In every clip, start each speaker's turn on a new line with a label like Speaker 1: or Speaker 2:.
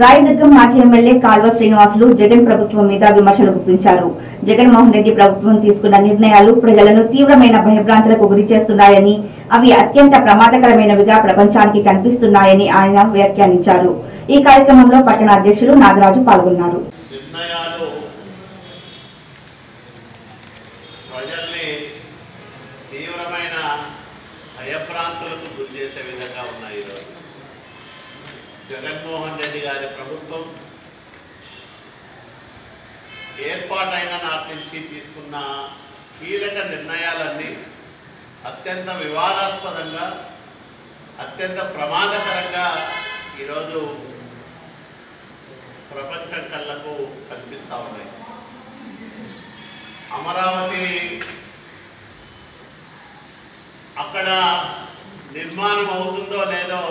Speaker 1: రాయదుర్గం మాజీ ఎమ్మెల్యే కాల్వ శ్రీనివాసులు జగన్ ప్రభుత్వం మీద విమర్శలు గుప్పించారు. జగన్మోహన్ రెడ్డి ప్రభుత్వం తీసుకున్న నిర్ణయాలు ప్రజలను తీవ్రమైన భయభ్రాంతులకు గురి చేస్తున్నాయని అవి అత్యంత ప్రమాదకరమైనవిగా ప్రపంచానికి కనిపిస్తున్నాయని ఆయన వ్యాఖ్యానించారు. ఈ కార్యక్రమంలో పట్టణ అధ్యక్షులు నాగరాజు పాల్గొన్నారు
Speaker 2: నిర్ణయాలు ప్రజల్ని తీవ్రమైన భయభ్రాంతులకు గురి చేసే విధంగా ఉన్నాయి ఈరోజు జగన్మోహన్ రెడ్డి గారి ప్రభుత్వం ఏర్పాటైన నాటి నుంచి తీసుకున్న కీలక నిర్ణయాలన్నీ అత్యంత వివాదాస్పదంగా అత్యంత ప్రమాదకరంగా ఈరోజు ప్రపంచం కళ్ళకు కనిపిస్తూ ఉన్నాయి. అమరావతి అక్కడ నిర్మాణం అవుతుందో లేదో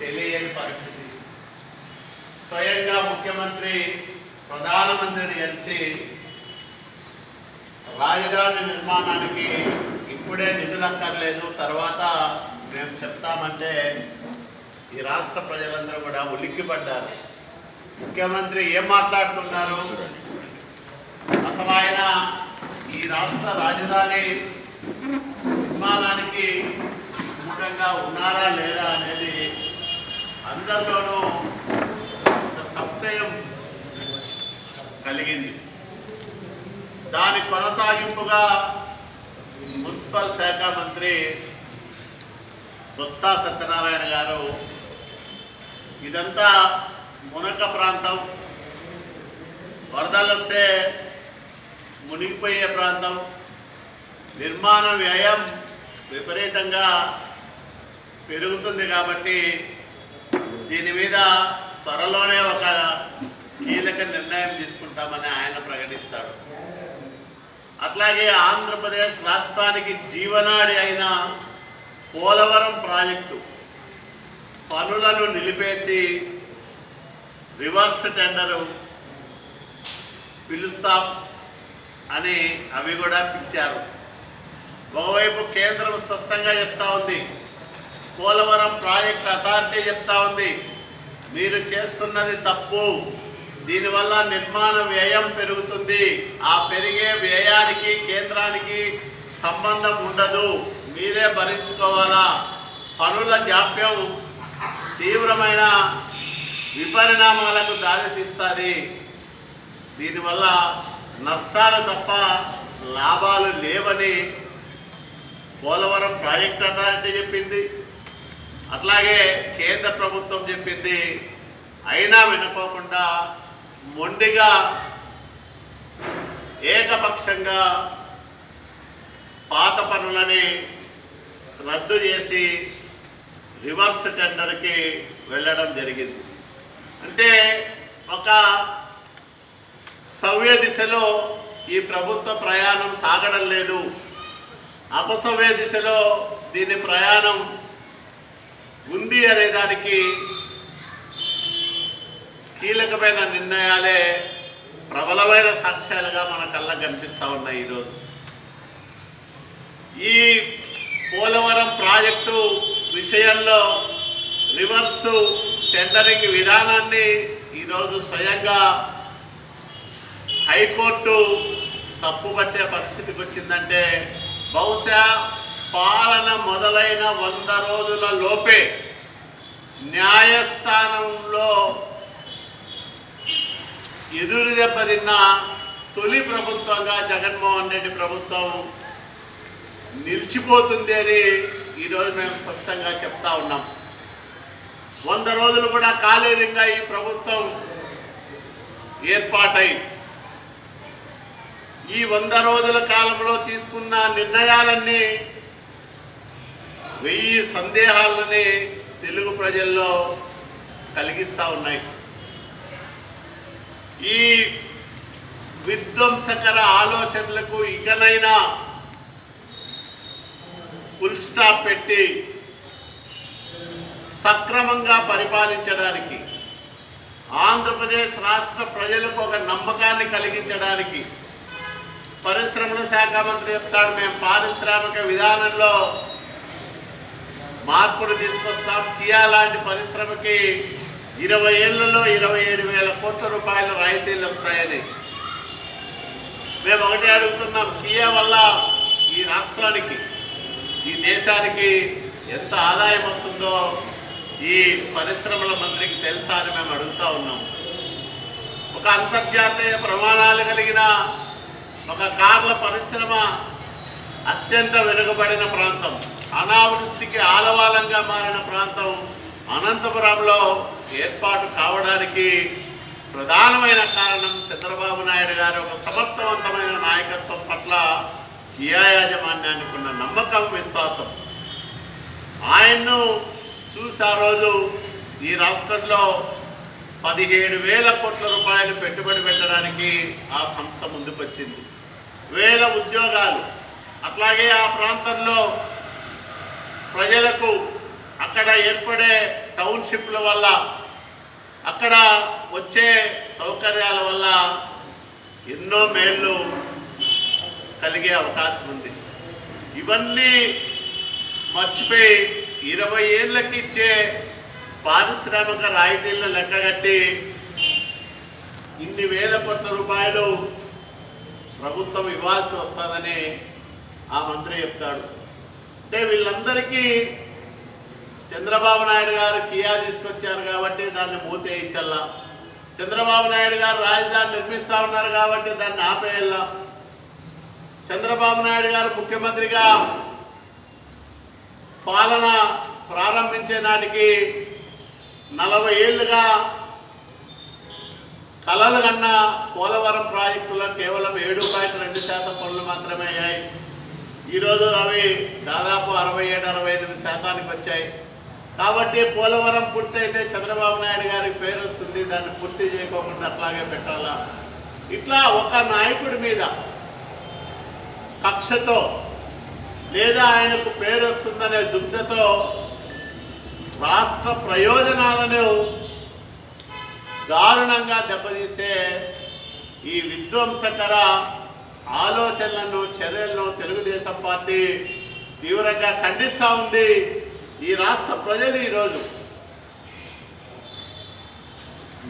Speaker 2: తెలియని పరిస్థితి. స్వయంగా ముఖ్యమంత్రి ప్రధానమంత్రిని కలిసి రాజధాని నిర్మాణానికి ఇప్పుడే నిధులు అక్కర్లేదు తర్వాత మేము చెప్తామంటే ఈ రాష్ట్ర ప్రజలందరూ కూడా ఉలిక్కిపడ్డారు. ముఖ్యమంత్రి ఏం మాట్లాడుతున్నారు? అసలు ఆయన ఈ రాష్ట్ర రాజధాని నిర్మాణానికి సుముఖంగా ఉన్నారా లేదా అనేది అందరిలోనూ ఒక సంశయం కలిగింది. దాని కొనసాగింపుగా మున్సిపల్ శాఖ మంత్రి బొత్స సత్యనారాయణ గారు ఇదంతా మునక ప్రాంతం. వరదలు వస్తే మునిగిపోయే ప్రాంతం. నిర్మాణ వ్యయం విపరీతంగా పెరుగుతుంది కాబట్టి దీని మీద త్వరలోనే ఒక కీలక నిర్ణయం తీసుకుంటామని ఆయన ప్రకటిస్తాడు. అట్లాగే ఆంధ్రప్రదేశ్ రాష్ట్రానికి జీవనాడి అయిన పోలవరం ప్రాజెక్టు పనులను నిలిపేసి రివర్స్ టెండరు పిలుస్తాం అని అవి కూడా పిలిచారు. ఒకవైపు కేంద్రం స్పష్టంగా చెప్తా ఉంది పోలవరం ప్రాజెక్ట్ అథారిటీ చెప్తా ఉంది మీరు చేస్తున్నది తప్పు. దీనివల్ల నిర్మాణ వ్యయం పెరుగుతుంది. ఆ పెరిగే వ్యయానికి కేంద్రానికి సంబంధం ఉండదు. మీరే భరించుకోవాలా? పనుల జాప్యం తీవ్రమైన విపరిణామాలకు దారితీస్తుంది. దీనివల్ల నష్టాలు తప్ప లాభాలు లేవని పోలవరం ప్రాజెక్ట్ అథారిటీ చెప్పింది. అట్లాగే కేంద్ర ప్రభుత్వం చెప్పింది. అయినా వినుకోకుండా మొండిగా ఏకపక్షంగా పాత పనులని రద్దు చేసి రివర్స్ టెండర్కి వెళ్ళడం జరిగింది. అంటే ఒక సవ్య దిశలో ఈ ప్రభుత్వ ప్రయాణం సాగడం లేదు. అపసవ్య దిశలో దీని ప్రయాణం ఉంది అనే దానికి కీలకమైన నిర్ణయాలే ప్రబలమైన సాక్ష్యాలుగా మన కళ్ళకు కనిపిస్తూ ఉన్నాయి ఈరోజు. ఈ పోలవరం ప్రాజెక్టు విషయంలో రివర్స్ టెండరింగ్ విధానాన్ని ఈరోజు స్వయంగా హైకోర్టు తప్పుపట్టే పరిస్థితికి వచ్చిందంటే బహుశా పాలన మొదలైన వంద రోజుల లోపే న్యాయస్థానంలో ఎదురు దెబ్బతిన్న తొలి ప్రభుత్వంగా జగన్మోహన్ రెడ్డి ప్రభుత్వం నిలిచిపోతుంది అని ఈరోజు మేము స్పష్టంగా చెప్తా ఉన్నాం. వంద రోజులు కూడా కాలేదు ఇంకా ఈ ప్రభుత్వం ఏర్పాటై. ఈ వంద రోజుల కాలంలో తీసుకున్న నిర్ణయాలన్నీ వెయ్యి సందేహాలని తెలుగు ప్రజల్లో కలిగిస్తూ ఉన్నాయి. ఈ విధ్వంసకర ఆలోచనలకు ఇకనైనా ఫుల్ స్టాప్ పెట్టి సక్రమంగా పరిపాలించడానికి ఆంధ్రప్రదేశ్ రాష్ట్ర ప్రజలకు ఒక నమ్మకాన్ని కలిగించడానికి పరిశ్రమల శాఖ మంత్రి చెప్తాడు. మేము పారిశ్రామిక విధానంలో మార్పులు తీసుకొస్తాం. కియా లాంటి పరిశ్రమకి ఇరవై ఏళ్ళలో ఇరవై ఏడు వేల కోట్ల రూపాయల రాయితీలు వస్తాయని. మేము ఒకటే అడుగుతున్నాం కియా వల్ల ఈ రాష్ట్రానికి ఈ దేశానికి ఎంత ఆదాయం వస్తుందో ఈ పరిశ్రమల మంత్రికి తెలుసా అని మేము అడుగుతా ఉన్నాం. ఒక అంతర్జాతీయ ప్రమాణాలు కలిగిన ఒక కార్ల పరిశ్రమ అత్యంత వెనుకబడిన ప్రాంతం అనావృష్టికి ఆలవాలంగా మారిన ప్రాంతం అనంతపురంలో ఏర్పాటు కావడానికి ప్రధానమైన కారణం చంద్రబాబు నాయుడు గారి ఒక సమర్థవంతమైన నాయకత్వం పట్ల కియా యాజమాన్యానికి ఉన్న నమ్మకం విశ్వాసం. ఆయన్ను చూసి ఆ రోజు ఈ రాష్ట్రంలో పదిహేడు వేల కోట్ల రూపాయలు పెట్టుబడి పెట్టడానికి ఆ సంస్థ ముందుకొచ్చింది. వేల ఉద్యోగాలు. అట్లాగే ఆ ప్రాంతంలో ప్రజలకు అక్కడ ఏర్పడే టౌన్షిప్ల వల్ల అక్కడ వచ్చే సౌకర్యాల వల్ల ఎన్నో మేళ్ళు కలిగే అవకాశం ఉంది. ఇవన్నీ మర్చిపోయి ఇరవై ఏళ్ళకి ఇచ్చే పారిశ్రామిక రాయితీలను లెక్కగట్టి ఇన్ని వేల కోట్ల రూపాయలు ప్రభుత్వం ఇవ్వాల్సి వస్తుందని ఆ మంత్రి చెప్తాడు. అంటే వీళ్ళందరికీ చంద్రబాబు నాయుడు గారు కియా తీసుకొచ్చారు కాబట్టి దాన్ని మూతేయించల్లా. చంద్రబాబు నాయుడు గారు రాజధాని నిర్మిస్తా ఉన్నారు కాబట్టి దాన్ని ఆపేయల్లా. చంద్రబాబు నాయుడు గారు ముఖ్యమంత్రిగా పాలన ప్రారంభించే నాటికి నలభై ఏళ్ళుగా కలలు కన్న పోలవరం ప్రాజెక్టులో కేవలం ఏడు పాయింట్ రెండు శాతం పనులు మాత్రమే అయ్యాయి. ఈరోజు అవి దాదాపు అరవై ఏడు అరవై ఎనిమిది శాతానికి వచ్చాయి. కాబట్టి పోలవరం పూర్తయితే చంద్రబాబు నాయుడు గారికి పేరు వస్తుంది దాన్ని పూర్తి చేయకోకుండా అట్లాగే పెట్టాలా? ఇట్లా ఒక నాయకుడి మీద కక్షతో లేదా ఆయనకు పేరు వస్తుందనే దుగ్ధతో రాష్ట్ర ప్రయోజనాలను దారుణంగా దెబ్బతీసే ఈ విధ్వంసకర ఆలోచనలను చర్యలను తెలుగుదేశం పార్టీ తీవ్రంగా ఖండిస్తూ ఉంది. ఈ రాష్ట్ర ప్రజలు ఈరోజు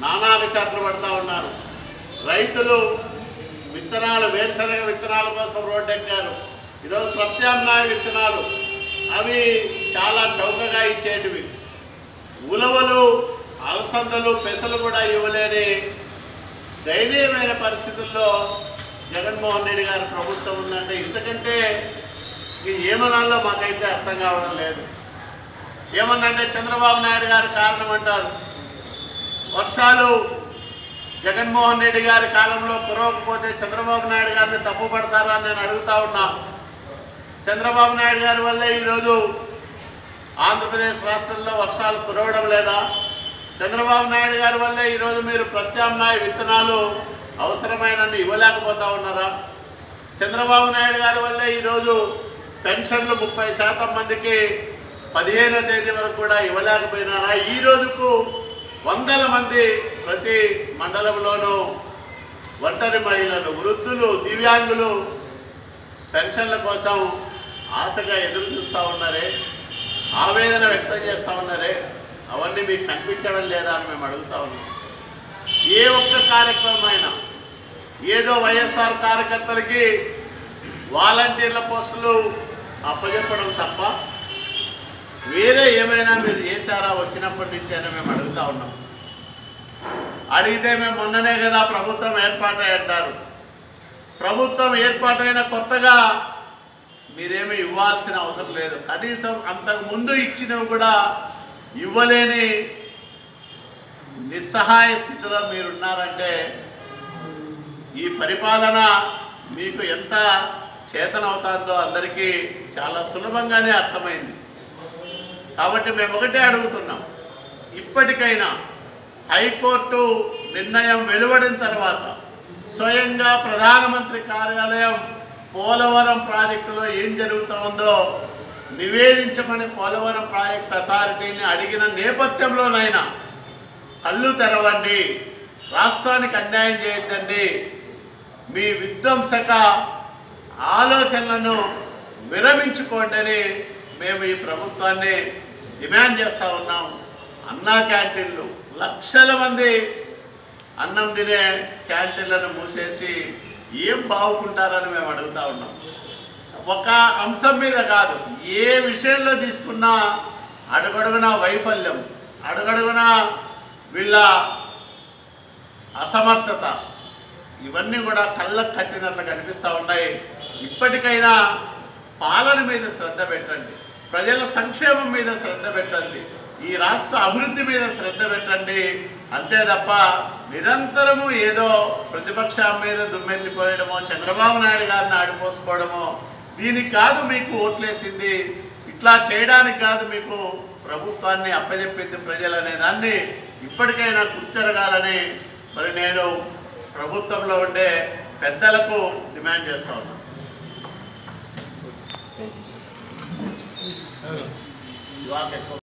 Speaker 2: నానా విచారణ పడుతూ ఉన్నారు. రైతులు విత్తనాలు వేరుశనగ విత్తనాల కోసం రోడ్డెక్కారు. ఈరోజు ప్రత్యామ్నాయ విత్తనాలు అవి చాలా చౌకగా ఇచ్చేటివి. ఉలవలు అలసందలు పెసలు కూడా ఇవ్వలేని దయనీయమైన పరిస్థితుల్లో జగన్మోహన్ రెడ్డి గారి ప్రభుత్వం ఉందంటే ఎందుకంటే ఏమనాలో మాకైతే అర్థం కావడం లేదు. ఏమన్నంటే చంద్రబాబు నాయుడు గారు కారణం అంటారు. వర్షాలు జగన్మోహన్ రెడ్డి గారి కాలంలో కురవకపోతే చంద్రబాబు నాయుడు గారిని తప్పు పడతారా అని నేను అడుగుతా ఉన్నా. చంద్రబాబు నాయుడు గారి వల్లే ఈరోజు ఆంధ్రప్రదేశ్ రాష్ట్రంలో వర్షాలు కురవడం లేదా? చంద్రబాబు నాయుడు గారి వల్లే ఈరోజు మీరు ప్రత్యామ్నాయ విత్తనాలు అవసరమైనన్ని ఇవ్వలేకపోతా ఉన్నారా? చంద్రబాబు నాయుడు గారి వల్లే ఈరోజు పెన్షన్లు ముప్పై శాతం మందికి పదిహేనో తేదీ వరకు కూడా ఇవ్వలేకపోయినారా? ఈ రోజుకు వందల మంది ప్రతి మండలంలోనూ ఒంటరి మహిళలు వృద్ధులు దివ్యాంగులు పెన్షన్ల కోసం ఆశగా ఎదురు చూస్తూ ఉన్నారే ఆవేదన వ్యక్తం చేస్తూ ఉన్నారే అవన్నీ మీకు కనిపించడం లేదా అని మేము అడుగుతా ఉన్నాం. ఏ ఒక్క కార్యక్రమం అయినా ఏదో వైఎస్ఆర్ కార్యకర్తలకి వాలంటీర్ల పోస్టులు అప్పజెప్పడం తప్ప వేరే ఏమైనా మీరు చేశారా వచ్చినప్పటి నుంచి అయినా మేము అడుగుతా ఉన్నాం. అడిగితే మేము మొన్ననే కదా ప్రభుత్వం ఏర్పాటై అంటారు ప్రభుత్వం ఏర్పాటైన కొత్తగా మీరేమీ ఇవ్వాల్సిన అవసరం లేదు. కనీసం అంతకు ముందు ఇచ్చినవి కూడా ఇవ్వలేని నిస్సహాయ స్థితిలో మీరున్నారంటే ఈ పరిపాలన మీకు ఎంత చేతనవుతుందో అందరికీ చాలా సులభంగానే అర్థమైంది. కాబట్టి మేము ఒకటే అడుగుతున్నాం. ఇప్పటికైనా హైకోర్టు నిర్ణయం వెలువడిన తర్వాత స్వయంగా ప్రధానమంత్రి కార్యాలయం పోలవరం ప్రాజెక్టులో ఏం జరుగుతుందో నివేదించమని పోలవరం ప్రాజెక్ట్ అథారిటీని అడిగిన నేపథ్యంలోనైనా కళ్ళు తెరవండి రాష్ట్రానికి అన్యాయం చేయొద్దండి. మీ విధ్వంసక ఆలోచనలను విరమించుకోండి అని మేము ఈ ప్రభుత్వాన్ని డిమాండ్ చేస్తూ ఉన్నాం. అన్నా క్యాంటీన్లు. లక్షల మంది అన్నం తినే క్యాంటీన్లను మూసేసి ఏం బాగుకుంటారని మేము అడుగుతూ ఉన్నాం. ఒక అంశం మీద కాదు. ఏ విషయంలో తీసుకున్నా అడుగడుగున వైఫల్యం అడుగడుగున వీళ్ళ అసమర్థత ఇవన్నీ కూడా కళ్ళకు కట్టినట్లు కనిపిస్తూ ఉన్నాయి. ఇప్పటికైనా పాలన మీద శ్రద్ధ పెట్టండి. ప్రజల సంక్షేమం మీద శ్రద్ధ పెట్టండి. ఈ రాష్ట్ర అభివృద్ధి మీద శ్రద్ధ పెట్టండి. అంతే తప్ప నిరంతరము ఏదో ప్రతిపక్షం మీద దుమ్మెల్లిపోయడమో చంద్రబాబు నాయుడు గారిని ఆడిపోసుకోవడమో దీనికి కాదు మీకు ఓట్లేసింది. ఇట్లా చేయడానికి కాదు మీకు ప్రభుత్వాన్ని అప్పజెప్పింది ప్రజలు అనే దాన్ని ఇప్పటికైనా గుర్తెరగాలని మరి నేను ప్రభుత్వంలో ఉండే పెద్దలకు డిమాండ్ చేస్తా ఉన్నాను. Sí, yo.